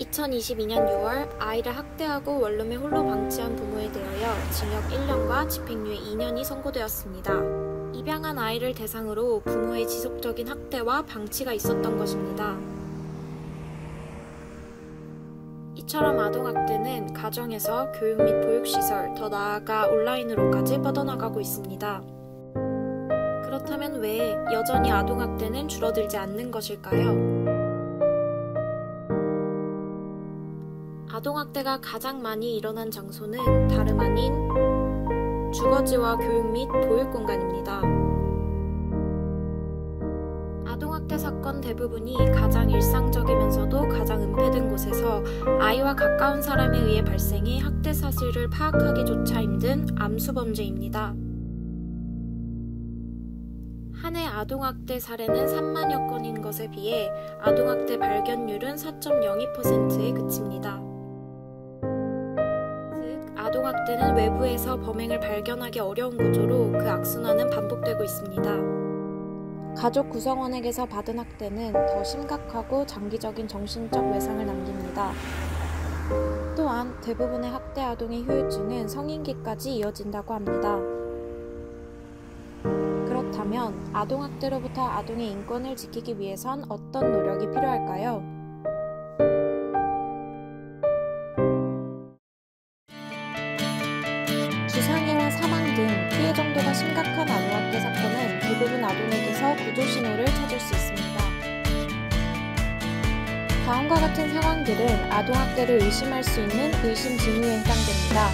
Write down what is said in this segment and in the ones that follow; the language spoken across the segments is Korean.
2022년 6월 아이를 학대하고 원룸에 홀로 방치한 부모에 대하여 징역 1년과 집행유예 2년이 선고되었습니다. 입양한 아이를 대상으로 부모의 지속적인 학대와 방치가 있었던 것입니다. 이처럼 아동학대는 가정에서 교육 및 보육시설, 더 나아가 온라인으로까지 뻗어나가고 있습니다. 그렇다면 왜 여전히 아동학대는 줄어들지 않는 것일까요? 아동학대가 가장 많이 일어난 장소는 다름 아닌 주거지와 교육 및 보육 공간입니다. 아동학대 사건 대부분이 가장 일상적이면서도 가장 은폐된 곳에서 아이와 가까운 사람에 의해 발생해 학대 사실을 파악하기조차 힘든 암수범죄입니다. 한해 아동학대 사례는 3만여 건인 것에 비해 아동학대 발견율은 4.02%에 그칩니다. 아동학대는 외부에서 범행을 발견하기 어려운 구조로 그 악순환은 반복되고 있습니다. 가족 구성원에게서 받은 학대는 더 심각하고 장기적인 정신적 외상을 남깁니다. 또한 대부분의 학대 아동의 후유증은 성인기까지 이어진다고 합니다. 그렇다면 아동학대로부터 아동의 인권을 지키기 위해선 어떤 노력이 필요할까요? 다음과 같은 상황들은 아동학대를 의심할 수 있는 의심 징후에 해당됩니다.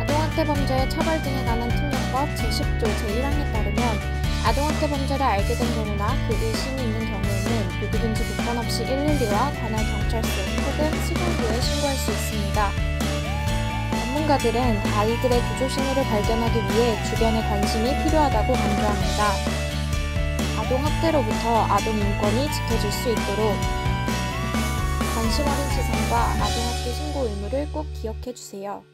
아동학대 범죄의 처벌 등에 관한 특례법 제10조 제1항에 따르면 아동학대 범죄를 알게 된 경우나 그 의심이 있는 경우에는 누구든지 조건 없이 112와 관할 경찰서 혹은 시군부에 신고할 수 있습니다. 전문가들은 아이들의 구조 신호를 발견하기 위해 주변의 관심이 필요하다고 강조합니다. 아동 학대로부터 아동 인권이 지켜질 수 있도록 관심 어린 시선과 아동 학대 신고 의무를 꼭 기억해 주세요.